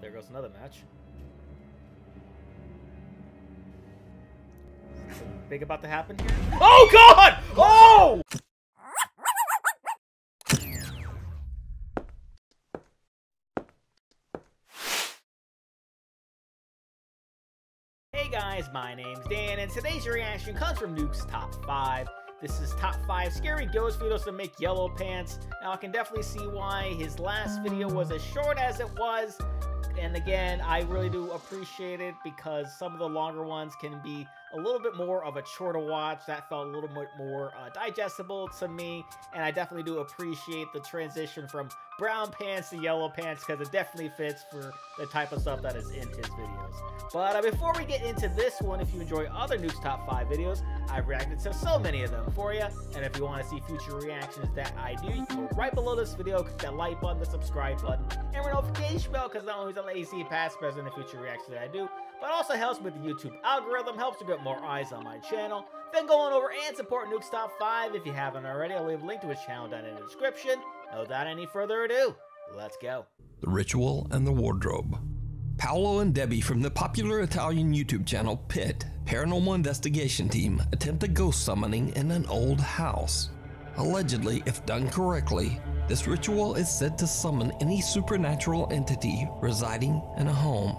there goes another match. Something big about to happen here. Oh God! Oh! Hey guys, my name's Dan, and today's reaction comes from Nuke's Top 5. This is Top 5 Scary Ghost Videos to Make Yellow Pants. Now, I can definitely see why his last video was as short as it was, and again, I really do appreciate it because some of the longer ones can be a little bit more of a chore to watch. That felt a little bit more uh, digestible to me, and I definitely do appreciate the transition from brown pants to yellow pants because it definitely fits for the type of stuff that is in his videos. But uh, before we get into this one, if you enjoy other Nuke's Top 5 videos, I've reacted to so many of them for you. And if you want to see future reactions that I do, you go right below this video, click that like button, the subscribe button, and the notification bell because not only does I see past, present, and future reactions that I do, but also helps with the YouTube algorithm, helps to get more eyes on my channel. Then go on over and support Nuke's Top 5 if you haven't already. I'll leave a link to his channel down in the description. Without any further ado, let's go. The Ritual and the Wardrobe. Paolo and Debbie from the popular Italian YouTube channel Pit Paranormal Investigation Team attempt a ghost summoning in an old house. Allegedly, if done correctly, this ritual is said to summon any supernatural entity residing in a home.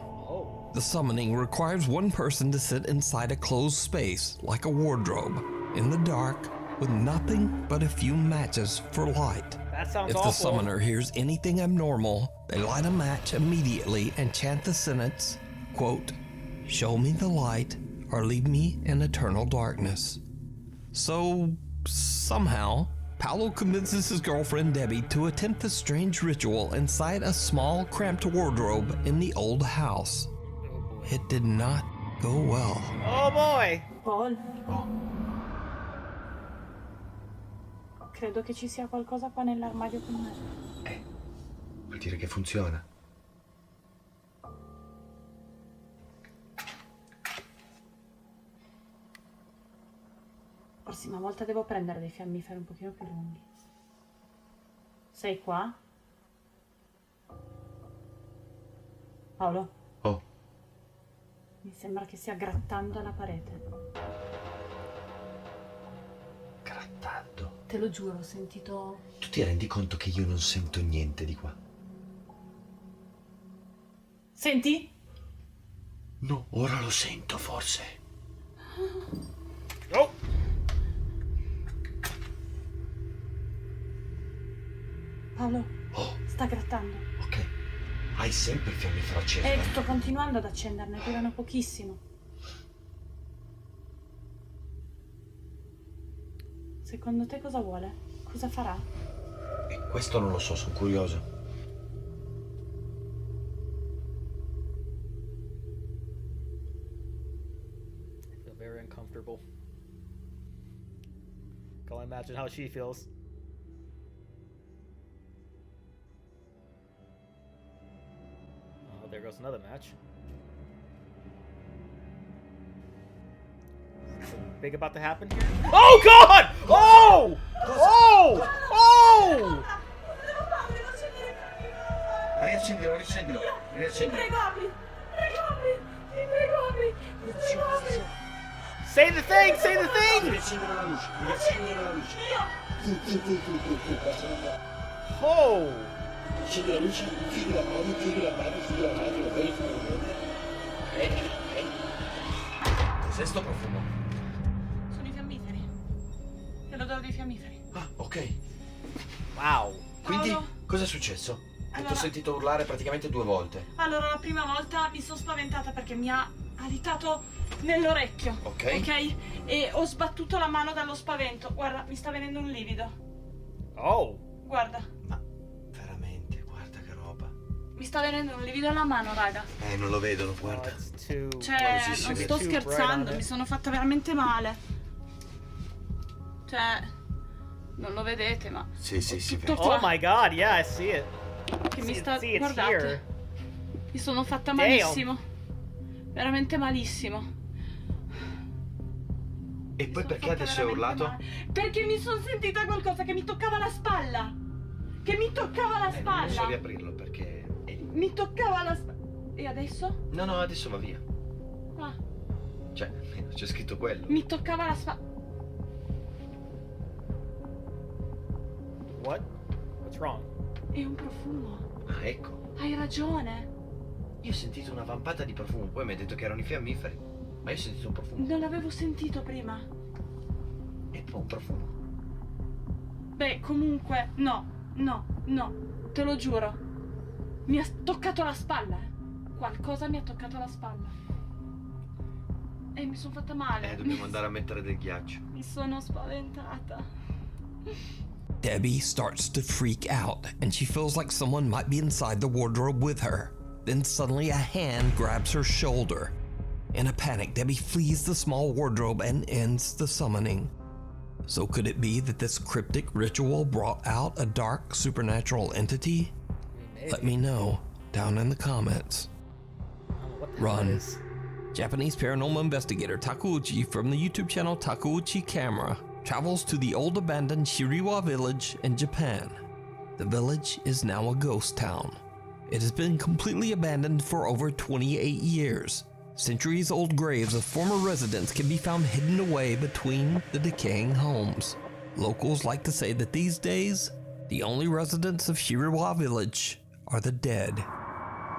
The summoning requires one person to sit inside a closed space, like a wardrobe, in the dark, with nothing but a few matches for light. that sounds If awful. the summoner hears anything abnormal, they light a match immediately and chant the sentence, quote, Show me the light or leave me in eternal darkness. So, somehow, Paolo convinces his girlfriend Debbie to attempt the strange ritual inside a small, cramped wardrobe in the old house. It did not go well. Oh boy! Paul? Credo che ci sia qualcosa qua nell'armadio con me. Eh, vuol dire che funziona. Prossima volta devo prendere dei fiammiferi un pochino più lunghi. Sei qua? Paolo, Oh, mi sembra che stia grattando la parete. grattando. Te lo giuro, ho sentito... Tu ti rendi conto che io non sento niente di qua? Senti? No, ora lo sento forse. Oh! Paolo, Oh, sta grattando. Hai sempre il fiammifero acceso. Eh, sto continuando ad accenderne, durano pochissimo. Secondo te cosa vuole? Cosa farà? Eh, questo non lo so, sono curioso. I feel very uncomfortable. Can only imagine how she feels. Goes another match. Something big about to happen here. Oh God! Oh! Oh! Oh! Riaccendilo, riaccendilo, riaccendilo. Say the thing! Say the thing! Oh! Luce, chiudi la mano, chiudi la mano, chiudi la mano, come vedi? Prendi, prendi. Cos'è sto profumo? Sono i fiammiferi. È l'odore dei fiammiferi. Ah, ok. Wow. Quindi, Paolo? cosa è successo? Che ti ho Allora- sentito urlare praticamente due volte. Allora, la prima volta mi sono spaventata perché mi ha alitato nell'orecchio. Ok. Ok? E ho sbattuto la mano dallo spavento. Guarda, mi sta venendo un livido. Oh. Guarda, Ma mi sta venendo un livido alla mano, raga. Eh, non lo vedono, guarda. Cioè, non sto scherzando, mi sono fatta veramente male. Cioè, non lo vedete, ma Sì, sì, sì. Oh my God! Yeah, I see it. che mi sta see, guardate. here. Mi sono fatta Damn. malissimo. Veramente malissimo. E poi perché adesso hai urlato? male. Perché mi sono sentita qualcosa che mi toccava la spalla. Che mi toccava la Eh, non posso spalla. riaprirlo perché è lì. Mi toccava la spalla. E adesso? No, no, adesso va via. Ah, Cioè, almeno c'è scritto quello. mi toccava la spalla. What? What's wrong? È un profumo. Ah, ecco. Hai ragione. Io ho sentito una vampata di profumo, poi mi hai detto che erano i fiammiferi. Ma io ho sentito un profumo. Non l'avevo sentito prima. E poi un profumo. Beh, comunque, no, no, no, te lo giuro. Mi ha toccato la spalla. eh. Qualcosa mi ha toccato la spalla. E mi sono fatta male. Eh, dobbiamo mi, andare a mettere del ghiaccio. mi sono spaventata. Debbie starts to freak out and she feels like someone might be inside the wardrobe with her. Then suddenly a hand grabs her shoulder. In a panic, Debbie flees the small wardrobe and ends the summoning. So, could it be that this cryptic ritual brought out a dark supernatural entity? Let me know down in the comments. Run. Japanese paranormal investigator Takuuchi from the YouTube channel Takuuchi Camera travels to the old abandoned Shiriwa village in Japan. The village is now a ghost town. It has been completely abandoned for over 28 years. Centuries old graves of former residents can be found hidden away between the decaying homes. Locals like to say that these days, the only residents of Shiriwa village are the dead.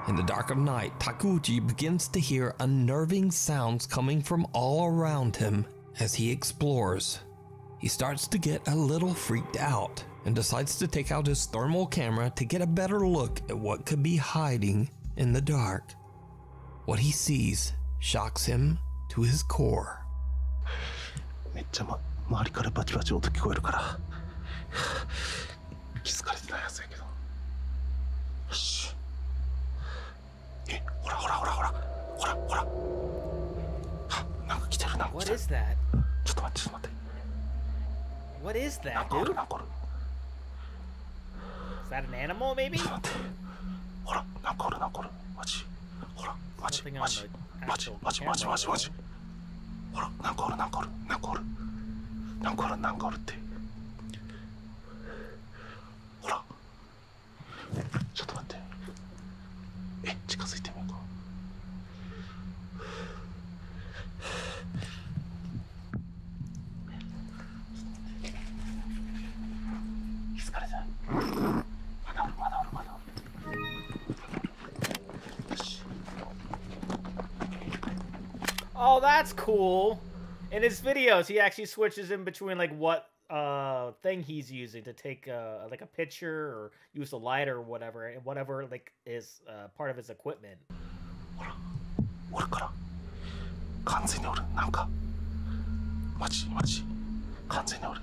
In the dark of night, Takuchi begins to hear unnerving sounds coming from all around him as he explores. He starts to get a little freaked out and decides to take out his thermal camera to get a better look at what could be hiding in the dark. What he sees shocks him to his core. めっちゃ、ま、周りからバチバチ音聞こえるから ちょっと待ってちょっと待って。What is なん that, かおる?なんかおる Is that an animal, maybe? ちょっと待って。ほらなんかおるなんかおるマジほらマジマジマジマジマジマジマジ.ほらなんかおるなんかおるなんかおるなんかおるなんかおるって。ほら。ちょっと待って。え近づいて that's cool. In his videos, he actually switches in between like what uh thing he's using to take uh like a picture or use a light or whatever, and whatever like is uh, part of his equipment. おるから完全におるなんかマジマジ完全におる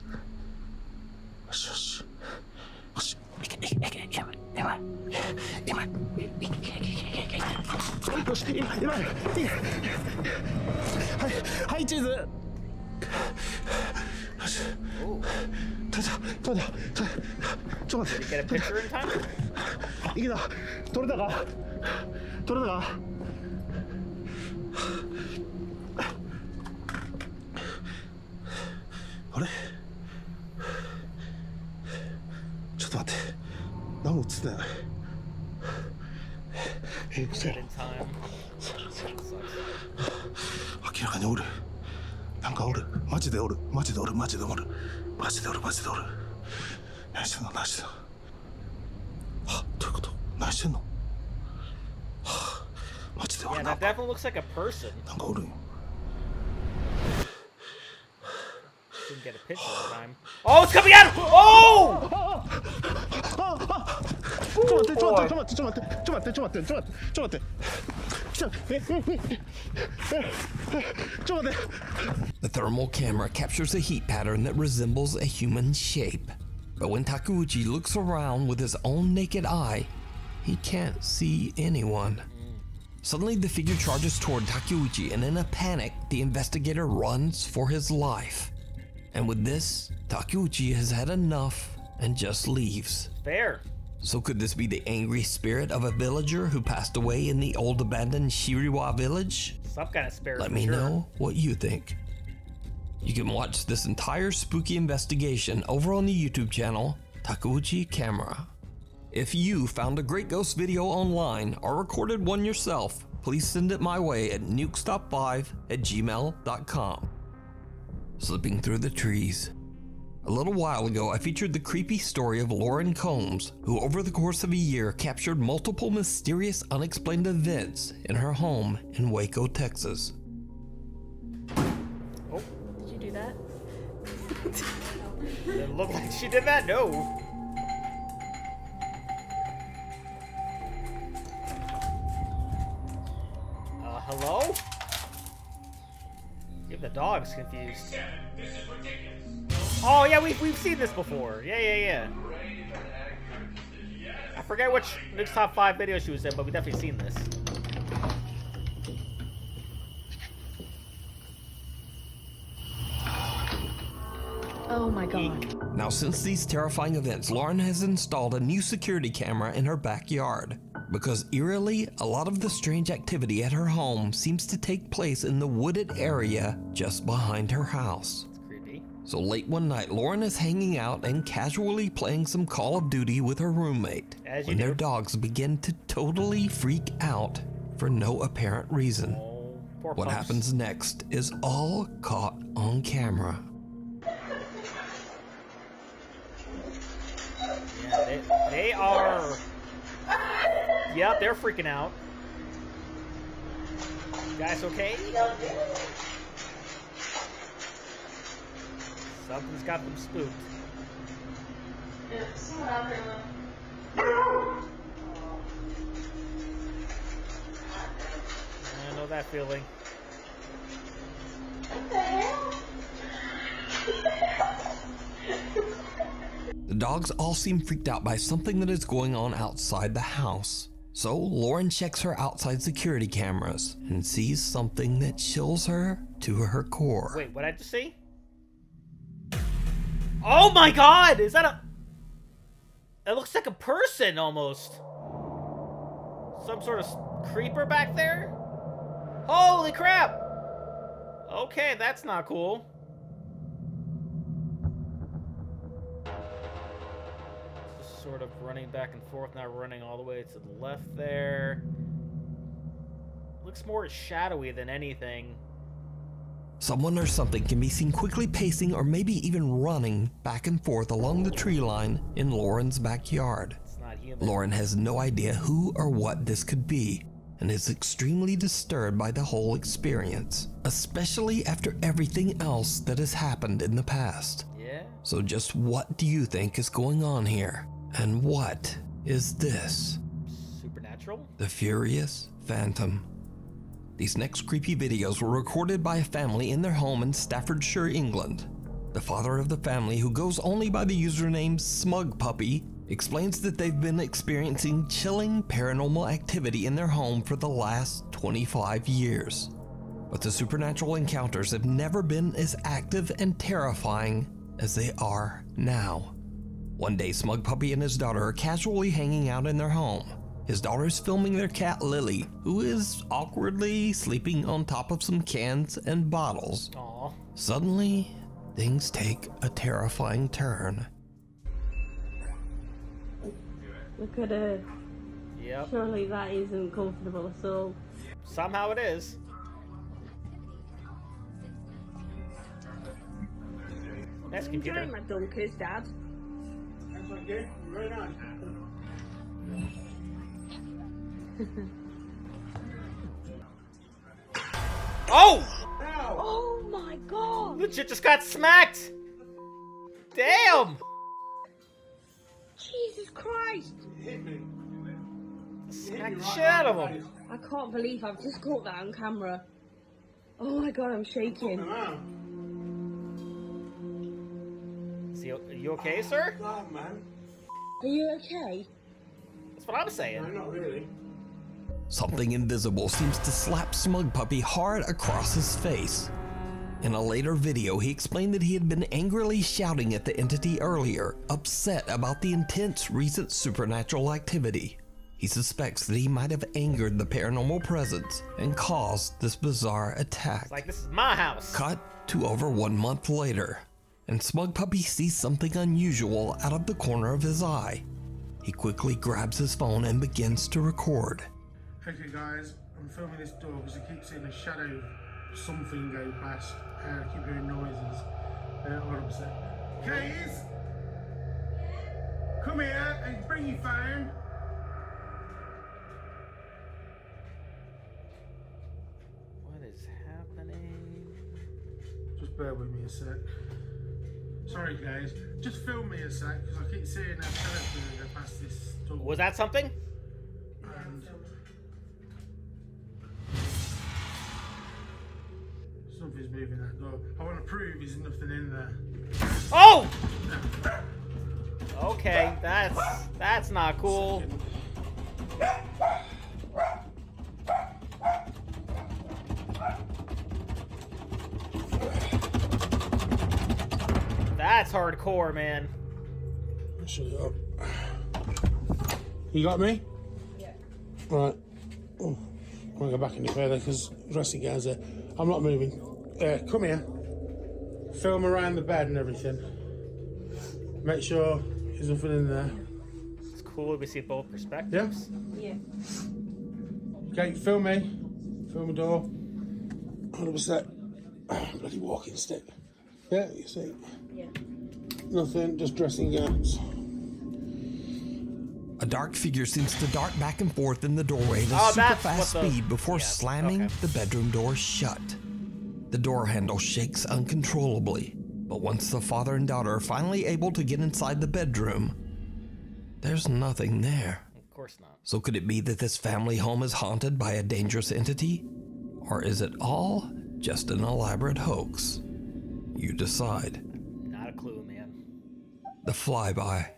よしよしよしいけいけいけいけ今今今いけいけいけいけいけ よし今今はいはい。チーズ。よし Ooh. ちょちょちょちょちょ待って。いけた。取れたか？取れたか？明らかにおるなんかおるマジでおるマジでおるマジでおるマジでおるマジでおる何してんの何してんのはどういうこと何してんのはマジでお Yeah, るなん that か definitely looks like a person. なんかおるんよ Didn't get a picture in time. Oh, it's coming out! Oh! ちょっと待ってちょっと待ってちょっと待ってちょっと待ってちょっと待ってちょっと待ってちょっと待って来たえええええちょっと待って The thermal camera captures a heat pattern that resembles a human shape. But when Takuchi looks around with his own naked eye, he can't see anyone. Suddenly, the figure charges toward Takuchi, and in a panic, the investigator runs for his life. And with this, Takuchi has had enough and just leaves. Fair. So, could this be the angry spirit of a villager who passed away in the old abandoned Shiriwa village? Some kind of spirit. Let me sure. know what you think. You can watch this entire spooky investigation over on the YouTube channel Takuchi Camera. If you found a great ghost video online or recorded one yourself, please send it my way at nukestop5 at gmail.com. Slipping through the trees. A little while ago, I featured the creepy story of Lauren Combs, who over the course of a year captured multiple mysterious unexplained events in her home in Waco, Texas. Oh, Did you do that? it looked like she did that. No. Uh, hello? Give the dogs confused. Oh yeah, we've we've seen this before. Yeah, yeah, yeah. I forget which Nuke's top five video she was in, but we've definitely seen this. Oh my god. Now, since these terrifying events, Lauren has installed a new security camera in her backyard. Because eerily, a lot of the strange activity at her home seems to take place in the wooded area just behind her house. So late one night, Lauren is hanging out and casually playing some Call of Duty with her roommate As you when their dogs begin to totally freak out for no apparent reason. Oh, What pups. happens next is all caught on camera. Yeah, they, they are. Yep, they're freaking out. Guys, okay? Something's got them spooked. I know that feeling. The dogs all seem freaked out by something that is going on outside the house. So Lauren checks her outside security cameras and sees something that chills her to her core. Wait, what did I just see? Oh my god! Is that a. That looks like a person almost. Some sort of creeper back there? Holy crap! Okay, that's not cool. Just sort of running back and forth, not running all the way to the left there. Looks more shadowy than anything. Someone or something can be seen quickly pacing or maybe even running back and forth along the tree line in Lauren's backyard. It's not human. Lauren has no idea who or what this could be and is extremely disturbed by the whole experience, especially after everything else that has happened in the past. Yeah? So, just what do you think is going on here? And what is this? Supernatural? The Furious Phantom. These next creepy videos were recorded by a family in their home in Staffordshire, England. The father of the family, who goes only by the username Smug Puppy, explains that they've been experiencing chilling paranormal activity in their home for the last 25 years. But the supernatural encounters have never been as active and terrifying as they are now. One day, Smug Puppy and his daughter are casually hanging out in their home. His daughter is filming their cat Lily, who is awkwardly sleeping on top of some cans and bottles. Aw. Suddenly, things take a terrifying turn. Look at her. Yep. Surely that isn't comfortable at all. Somehow it is. That's computer. Enjoying my dunkers, Dad. Oh! Oh my god! Legit just got smacked! Damn! Jesus Christ! Smacked the shit out of him. I can't believe I've just caught that on camera. Oh my god, I'm shaking. Is he, are you okay, sir? Are you okay? That's what I'm saying. Something invisible seems to slap Smug Puppy hard across his face. In a later video, he explained that he had been angrily shouting at the entity earlier, upset about the intense recent supernatural activity. He suspects that he might have angered the paranormal presence and caused this bizarre attack. It's like, this is my house. Cut to over one month later, and Smug Puppy sees something unusual out of the corner of his eye. He He quickly grabs his phone and begins to record. Okay, guys, I'm filming this door because I keep seeing a shadow of something go past. and I keep hearing noises. Uh, all upset. Keys! Come here and bring your phone. What is happening? Just bear with me a sec. Sorry, guys. Just film me a sec because I keep seeing a shadow go past this door. Was that something? Prove there's nothing in there. Oh! Okay, that's that's not cool. That's hardcore, man. Shut up. You got me? Yeah. Right. Oh, I want to go back any further because dressing guy's there. I'm not moving. Uh, come here. Film around the bed and everything. Make sure there's nothing in there. It's cool we see both perspectives. Yeah? Yeah. Okay, film me. Film the door. 100%. Bloody walking stick. Yeah, you see. Yeah. Nothing, just dressing gowns. A dark figure seems to dart back and forth in the doorway at a Oh, super fast the- speed before yes, slamming okay. the bedroom door shut. The door handle shakes uncontrollably, but once the father and daughter are finally able to get inside the bedroom, there's nothing there. Of course not. So could it be that this family home is haunted by a dangerous entity? Or is it all just an elaborate hoax? You decide. Not a clue, man. The Flyby.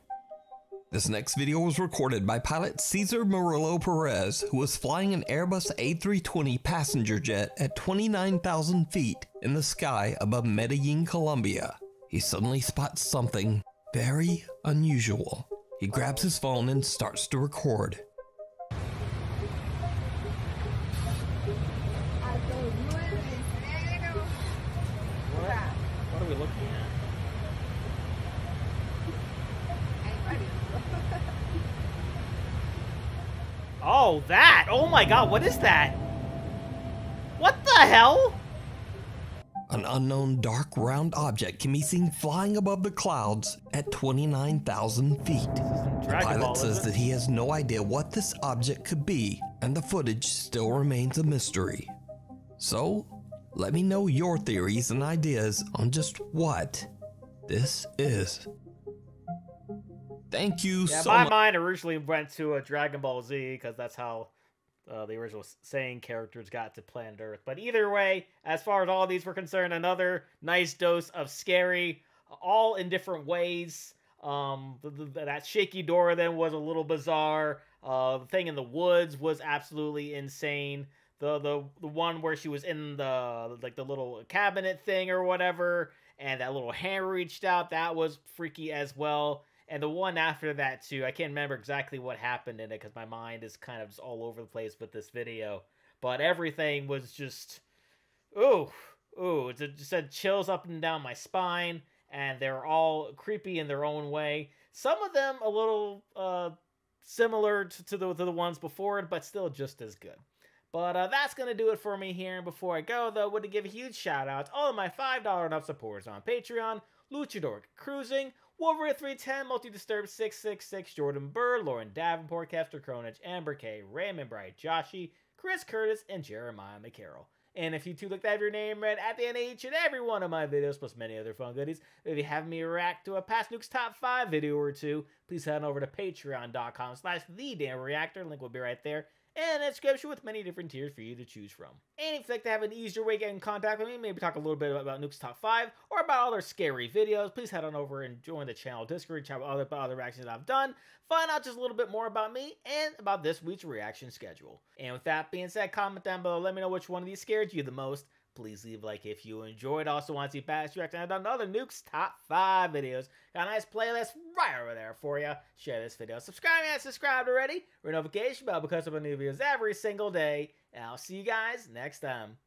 This next video was recorded by pilot Cesar Murillo Perez, who was flying an Airbus A320 passenger jet at 29,000 feet in the sky above Medellin, Colombia. He suddenly spots something very unusual. He grabs his phone and starts to record. What? What are we looking at? Oh, that! Oh my god, what is that? What the hell? An unknown dark round object can be seen flying above the clouds at 29,000 feet. The pilot Ball, says that he has no idea what this object could be, and the footage still remains a mystery. So, let me know your theories and ideas on just what this is. Thank you Yeah, so my much. mind originally went to a Dragon Ball Z because that's how uh, the original Saiyan characters got to planet Earth. But either way, as far as all these were concerned, another nice dose of scary, all in different ways. Um, the, the, that shaky door then was a little bizarre. Uh, the thing in the woods was absolutely insane. The the the one where she was in the like the little cabinet thing or whatever, and that little hand reached out, that was freaky as well. And the one after that too, I can't remember exactly what happened in it because my mind is kind of all over the place with this video. But everything was just, ooh, ooh, it just said chills up and down my spine, and they're all creepy in their own way. Some of them a little uh, similar to, to the to the ones before it, but still just as good. But uh, that's going to do it for me here. And before I go, though, I want to give a huge shout out to all of my $5 and up supporters on Patreon Luchador Cruising, Wolverine 310, Multi Disturbed 666, Jordan Burr, Lauren Davenport, Kester Cronich, Amber K, Raymond Bright, Joshy, Chris Curtis, and Jeremiah McCarroll. And if you too like to have your name read at the end of each and every one of my videos, plus many other fun goodies, if you have me react to a past Nukes Top 5 video or two, please head on over to patreon.com slash the Dan Reactor. Link will be right there and a description with many different tiers for you to choose from. And if you'd like to have an easier way to get in contact with me, maybe talk a little bit about Nuke's Top 5 or about all other scary videos, please head on over and join the channel Discord, chat about other, about other reactions I've done, find out just a little bit more about me and about this week's reaction schedule. And with that being said, comment down below, let me know which one of these scared you the most. Please leave a like if you enjoyed. Also, want to see past reaction. I've done other Nuke's Top 5 videos. Got a nice playlist right over there for you. Share this video. Subscribe if you subscribed already. Ring notification bell because of new videos every single day. And I'll see you guys next time.